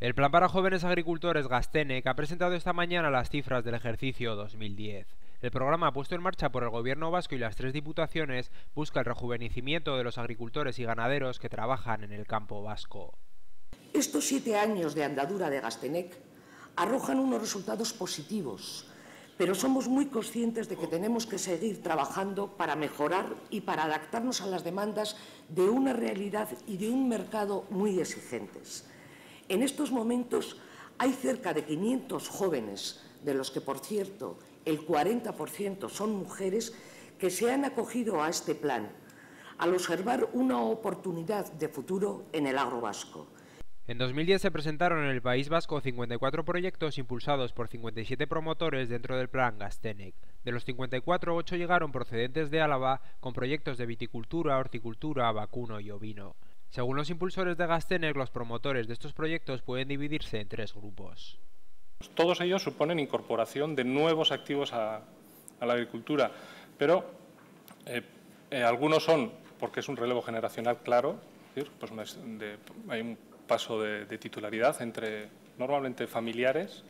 El Plan para Jóvenes Agricultores Gastenec ha presentado esta mañana las cifras del ejercicio 2010. El programa puesto en marcha por el Gobierno vasco y las tres diputaciones busca el rejuvenecimiento de los agricultores y ganaderos que trabajan en el campo vasco. Estos siete años de andadura de Gastenec arrojan unos resultados positivos, pero somos muy conscientes de que tenemos que seguir trabajando para mejorar y para adaptarnos a las demandas de una realidad y de un mercado muy exigentes. En estos momentos hay cerca de 500 jóvenes, de los que, por cierto, el 40% son mujeres, que se han acogido a este plan, al observar una oportunidad de futuro en el agro vasco. En 2010 se presentaron en el País Vasco 54 proyectos impulsados por 57 promotores dentro del plan Gastenec. De los 54, 8 llegaron procedentes de Álava con proyectos de viticultura, horticultura, vacuno y ovino. Según los impulsores de Gastener, los promotores de estos proyectos pueden dividirse en tres grupos. Todos ellos suponen incorporación de nuevos activos a, la agricultura, pero eh, eh, algunos son porque es un relevo generacional claro, pues hay un paso de, titularidad entre normalmente familiares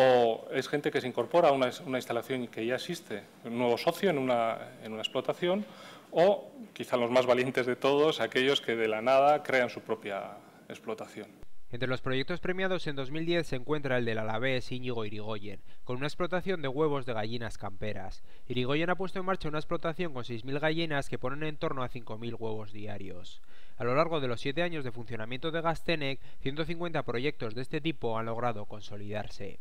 o es gente que se incorpora a una, instalación que ya existe, un nuevo socio en una, explotación, o quizá los más valientes de todos, aquellos que de la nada crean su propia explotación. Entre los proyectos premiados en 2010 se encuentra el del Alavés Íñigo Irigoyen, con una explotación de huevos de gallinas camperas. Irigoyen ha puesto en marcha una explotación con 6.000 gallinas que ponen en torno a 5.000 huevos diarios. A lo largo de los siete años de funcionamiento de Gastenec, 150 proyectos de este tipo han logrado consolidarse.